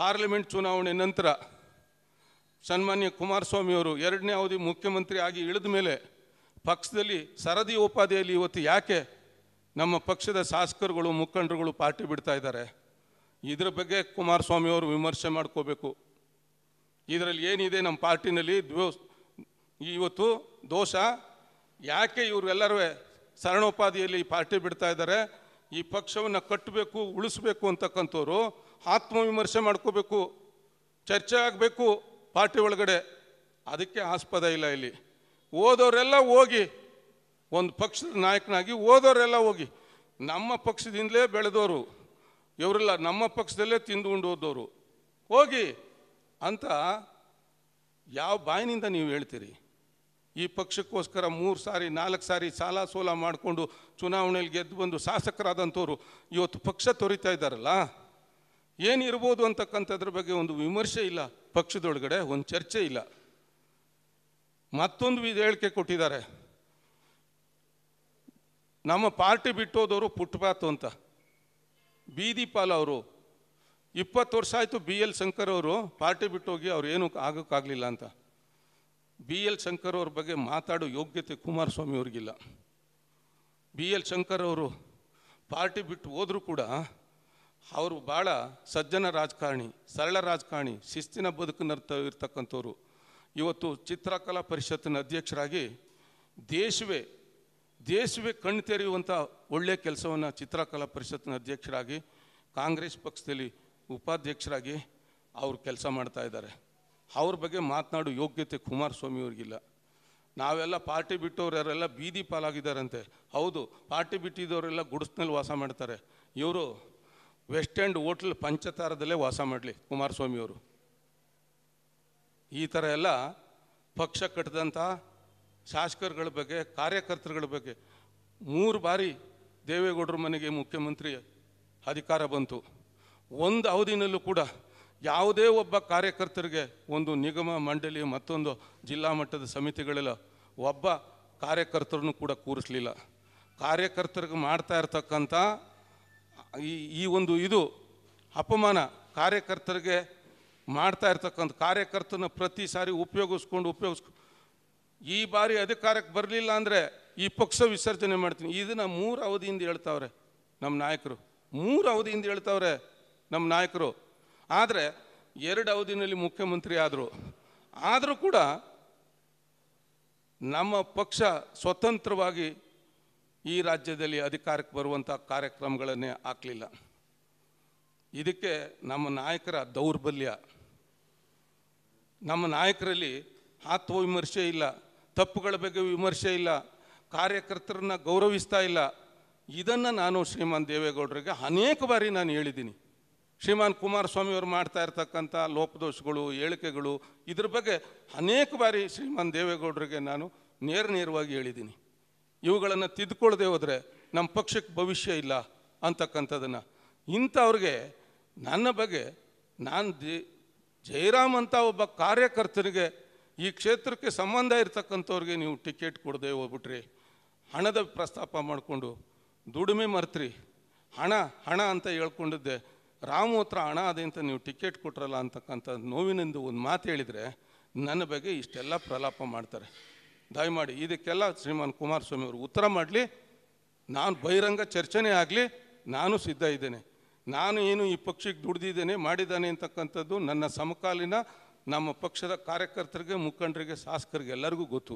Parliament ಚುನಾವಣೆ ನಂತರ ಸನ್ಮಾನ್ಯ ಕುಮಾರಸ್ವಾಮಿಯವರು ಎರಡನೇ ಅವಧಿ ಮುಖ್ಯಮಂತ್ರಿ ಆಗಿ ಇಳಿದ ಮೇಲೆ ಪಕ್ಷದಲ್ಲಿ ಸರದಿ ಉಪಾಧಿಯಲ್ಲಿ ಇವತ್ತು ಯಾಕೆ ನಮ್ಮ ಪಕ್ಷದ ಶಾಸಕರುಗಳು, ಮುಖಂಡರುಗಳು ಪಾರ್ಟಿ ಬಿಡ್ತಾ ಇದ್ದಾರೆ? ಇದ್ರ ಬಗ್ಗೆ ಕುಮಾರಸ್ವಾಮಿಯವರು ವಿಮರ್ಶೆ ಮಾಡ್ಕೋಬೇಕು. ಇದರಲ್ಲಿ ಏನಿದೆ ನಮ್ಮ ಪಾರ್ಟಿನಲ್ಲಿ? ದ್ವೋ, ಇವತ್ತು ದೋಷ? ಯಾಕೆ ಇವರೆಲ್ಲರೂ ಸರಣೋಪಾದಿಯಲ್ಲಿ ಪಾರ್ಟಿ ಬಿಡ್ತಾ ಇದ್ದಾರೆ? ಈ ಪಕ್ಷವನ್ನು ಕಟ್ಟಬೇಕು, ಉಳಿಸ್ಬೇಕು ಅಂತಕ್ಕಂಥವ್ರು ಆತ್ಮವಿಮರ್ಶೆ ಮಾಡ್ಕೋಬೇಕು, ಚರ್ಚೆ ಆಗಬೇಕು ಪಾರ್ಟಿ ಒಳಗಡೆ. ಅದಕ್ಕೆ ಆಸ್ಪದ ಇಲ್ಲ ಇಲ್ಲಿ. ಓದೋರೆಲ್ಲ ಹೋಗಿ, ಒಂದು ಪಕ್ಷದ ನಾಯಕನಾಗಿ ಓದೋರೆಲ್ಲ ಹೋಗಿ, ನಮ್ಮ ಪಕ್ಷದಿಂದಲೇ ಬೆಳೆದವರು ಇವರೆಲ್ಲ ನಮ್ಮ ಪಕ್ಷದಲ್ಲೇ ತಿಂದು ಉಂಡು ಹೋದವರು ಹೋಗಿ ಅಂತ ಯಾವ ಬಾಯಿನಿಂದ ನೀವು ಹೇಳ್ತೀರಿ? ಈ ಪಕ್ಷಕ್ಕೋಸ್ಕರ ಮೂರು ಸಾರಿ, ನಾಲ್ಕು ಸಾರಿ ಸಾಲ ಸೋಲ ಮಾಡಿಕೊಂಡು ಚುನಾವಣೆಯಲ್ಲಿ ಗೆದ್ದು ಬಂದು ಶಾಸಕರಾದಂಥವ್ರು ಇವತ್ತು ಪಕ್ಷ ತೊರಿತಾ ಇದ್ದಾರಲ್ಲ? ಏನಿರ್ಬೋದು ಅಂತಕ್ಕಂಥದ್ರ ಬಗ್ಗೆ ಒಂದು ವಿಮರ್ಶೆ ಇಲ್ಲ. ಪಕ್ಷದೊಳಗಡೆ ಒಂದು ಚರ್ಚೆ ಇಲ್ಲ. ಮತ್ತೊಂದು ಹೇಳಿಕೆ ಕೊಟ್ಟಿದ್ದಾರೆ. ನಮ್ಮ ಪಾರ್ಟಿ ಬಿಟ್ಟೋದವರು ಪುಟ್ಪಾತು ಅಂತ. ಬೀದಿ ಪಾಲ್ ಅವರು. ಇಪ್ಪತ್ತು ವರ್ಷ ಆಯಿತು ಬಿ ಎಲ್ ಶಂಕರ್ ಅವರು ಪಾರ್ಟಿ ಬಿಟ್ಟೋಗಿ ಅವ್ರು ಏನೂ ಆಗೋಕ್ಕಾಗಲಿಲ್ಲ ಅಂತ. ಬಿ ಎಲ್ ಶಂಕರ್ ಅವ್ರ ಬಗ್ಗೆ ಮಾತಾಡೋ ಯೋಗ್ಯತೆ ಕುಮಾರಸ್ವಾಮಿ ಅವ್ರಿಗಿಲ್ಲ. ಬಿ ಎಲ್ ಶಂಕರ್ ಅವರು ಪಾರ್ಟಿ ಬಿಟ್ಟು ಹೋದರೂ ಕೂಡ ಅವರು ಭಾಳ ಸಜ್ಜನ ರಾಜಕಾರಣಿ, ಸರಳ ರಾಜಕಾರಣಿ, ಶಿಸ್ತಿನ ಬದುಕಿನರ್ತ ಇರ್ತಕ್ಕಂಥವ್ರು. ಇವತ್ತು ಚಿತ್ರಕಲಾ ಪರಿಷತ್ತಿನ ಅಧ್ಯಕ್ಷರಾಗಿ ದೇಶವೇ ದೇಶವೇ ಕಣ್ಣು ತೆರೆಯುವಂಥ ಒಳ್ಳೆಯ ಕೆಲಸವನ್ನು ಚಿತ್ರಕಲಾ ಪರಿಷತ್ತಿನ ಅಧ್ಯಕ್ಷರಾಗಿ, ಕಾಂಗ್ರೆಸ್ ಪಕ್ಷದಲ್ಲಿ ಉಪಾಧ್ಯಕ್ಷರಾಗಿ ಅವರು ಕೆಲಸ ಮಾಡ್ತಾ ಇದ್ದಾರೆ. ಅವ್ರ ಬಗ್ಗೆ ಮಾತನಾಡೋ ಯೋಗ್ಯತೆ ಕುಮಾರಸ್ವಾಮಿ ಅವ್ರಿಗಿಲ್ಲ. ನಾವೆಲ್ಲ ಪಾರ್ಟಿ ಬಿಟ್ಟವ್ರೆಲ್ಲ ಬೀದಿ ಪಾಲಾಗಿದ್ದಾರಂತೆ. ಹೌದು, ಪಾರ್ಟಿ ಬಿಟ್ಟಿದ್ದವರೆಲ್ಲ ಗುಡಿಸ್ನಲ್ಲಿ ವಾಸ ಮಾಡ್ತಾರೆ. ಇವರು ವೆಸ್ಟ್ ಎಂಡ್ ಹೋಟ್ಲ್ ಪಂಚತಾರದಲ್ಲೇ ವಾಸ ಮಾಡಲಿ ಕುಮಾರಸ್ವಾಮಿಯವರು ಈ ಥರ ಎಲ್ಲ ಪಕ್ಷ ಕಟ್ಟಿದಂಥ ಶಾಸಕರುಗಳ ಬಗ್ಗೆ, ಕಾರ್ಯಕರ್ತರುಗಳ ಬಗ್ಗೆ ಮೂರು ಬಾರಿ ದೇವೇಗೌಡರ ಮನೆಗೆ ಮುಖ್ಯಮಂತ್ರಿ ಅಧಿಕಾರ ಬಂತು. ಒಂದು ಅವಧಿನಲ್ಲೂ ಕೂಡ ಯಾವುದೇ ಒಬ್ಬ ಕಾರ್ಯಕರ್ತರಿಗೆ ಒಂದು ನಿಗಮ, ಮಂಡಳಿ, ಮತ್ತೊಂದು ಜಿಲ್ಲಾ ಮಟ್ಟದ ಸಮಿತಿಗಳೆಲ್ಲ ಒಬ್ಬ ಕಾರ್ಯಕರ್ತರನ್ನು ಕೂಡ ಕೂರಿಸಲಿಲ್ಲ. ಕಾರ್ಯಕರ್ತರಿಗೆ ಮಾಡ್ತಾ ಇರ್ತಕ್ಕಂಥ ಈ ಈ ಒಂದು ಇದು ಅಪಮಾನ ಕಾರ್ಯಕರ್ತರಿಗೆ ಮಾಡ್ತಾ ಇರ್ತಕ್ಕಂಥ ಕಾರ್ಯಕರ್ತನ ಪ್ರತಿ ಸಾರಿ ಉಪಯೋಗಿಸ್ಕೊಂಡು ಉಪಯೋಗಿಸ್ಕೊಂಡು ಈ ಬಾರಿ ಅಧಿಕಾರಕ್ಕೆ ಬರಲಿಲ್ಲ ಅಂದರೆ ಈ ಪಕ್ಷ ವಿಸರ್ಜನೆ ಮಾಡ್ತೀನಿ. ಇದನ್ನು ಮೂರು ಅವಧಿಯಿಂದ ಹೇಳ್ತಾವ್ರೆ ನಮ್ಮ ನಾಯಕರು. ಮೂರು ಅವಧಿಯಿಂದ ಹೇಳ್ತಾವ್ರೆ ನಮ್ಮ ನಾಯಕರು. ಆದರೆ ಎರಡು ಅವಧಿನಲ್ಲಿ ಮುಖ್ಯಮಂತ್ರಿ ಆದರು. ಆದರೂ ಕೂಡ ನಮ್ಮ ಪಕ್ಷ ಸ್ವತಂತ್ರವಾಗಿ ಈ ರಾಜ್ಯದಲ್ಲಿ ಅಧಿಕಾರಕ್ಕೆ ಬರುವಂಥ ಕಾರ್ಯಕ್ರಮಗಳನ್ನೇ ಹಾಕಲಿಲ್ಲ. ಇದಕ್ಕೆ ನಮ್ಮ ನಾಯಕರ ದೌರ್ಬಲ್ಯ. ನಮ್ಮ ನಾಯಕರಲ್ಲಿ ಆತ್ಮವಿಮರ್ಶೆ ಇಲ್ಲ, ತಪ್ಪುಗಳ ಬಗ್ಗೆ ವಿಮರ್ಶೆ ಇಲ್ಲ, ಕಾರ್ಯಕರ್ತರನ್ನ ಗೌರವಿಸ್ತಾ ಇಲ್ಲ. ಇದನ್ನು ನಾನು ಶ್ರೀಮಾನ್ ದೇವೇಗೌಡರಿಗೆ ಅನೇಕ ಬಾರಿ ನಾನು ಹೇಳಿದ್ದೀನಿ. ಶ್ರೀಮಾನ್ ಕುಮಾರಸ್ವಾಮಿಯವರು ಮಾಡ್ತಾ ಇರ್ತಕ್ಕಂಥ ಲೋಪದೋಷಗಳು ಹೇಳಿಕೆಗಳು ಇದ್ರ ಬಗ್ಗೆ ಅನೇಕ ಬಾರಿ ಶ್ರೀಮಾನ್ ದೇವೇಗೌಡರಿಗೆ ನಾನು ನೇರ ನೇರವಾಗಿ ಹೇಳಿದ್ದೀನಿ. ಇವುಗಳನ್ನು ತಿದ್ದುಕೊಳ್ಳದೆ ಹೋದರೆ ನಮ್ಮ ಪಕ್ಷಕ್ಕೆ ಭವಿಷ್ಯ ಇಲ್ಲ ಅಂತಕ್ಕಂಥದ್ದನ್ನು ಇಂಥವ್ರಿಗೆ ನನ್ನ ಬಗ್ಗೆ ನಾನು ದಿ ಜಯರಾಮ್ ಅಂತ ಒಬ್ಬ ಕಾರ್ಯಕರ್ತರಿಗೆ ಈ ಕ್ಷೇತ್ರಕ್ಕೆ ಸಂಬಂಧ ಇರ್ತಕ್ಕಂಥವ್ರಿಗೆ ನೀವು ಟಿಕೆಟ್ ಕೊಡದೆ ಹೋಗ್ಬಿಟ್ರಿ. ಹಣದ ಪ್ರಸ್ತಾಪ ಮಾಡಿಕೊಂಡು ದುಡಿಮೆ ಮರ್ತ್ರಿ. ಹಣ ಹಣ ಅಂತ ಹೇಳ್ಕೊಂಡಿದ್ದೆ. ರಾಮು ಹತ್ರ ಹಣ ಅದೇ ಅಂತ ನೀವು ಟಿಕೆಟ್ ಕೊಟ್ರಲ್ಲ ಅಂತಕ್ಕಂಥ ನೋವಿನಿಂದ ಒಂದು ಮಾತು ಹೇಳಿದರೆ ನನ್ನ ಬಗ್ಗೆ ಇಷ್ಟೆಲ್ಲ ಪ್ರಲಾಪ ಮಾಡ್ತಾರೆ. ದಯಮಾಡಿ ಇದಕ್ಕೆಲ್ಲ ಶ್ರೀಮಾನ್ ಕುಮಾರಸ್ವಾಮಿ ಅವರು ಉತ್ತರ ಮಾಡಲಿ. ನಾನು ಬಹಿರಂಗ ಚರ್ಚೆನೇ ಆಗಲಿ, ನಾನು ಸಿದ್ಧ ಇದ್ದೇನೆ. ನಾನು ಏನು ಈ ಪಕ್ಷಕ್ಕೆ ದುಡ್ದಿದ್ದೇನೆ, ಮಾಡಿದ್ದಾನೆ ಅಂತಕ್ಕಂಥದ್ದು ನನ್ನ ಸಮಕಾಲೀನ ನಮ್ಮ ಪಕ್ಷದ ಕಾರ್ಯಕರ್ತರಿಗೆ, ಮುಖಂಡರಿಗೆ, ಶಾಸಕರಿಗೆ ಎಲ್ಲರಿಗೂ ಗೊತ್ತು.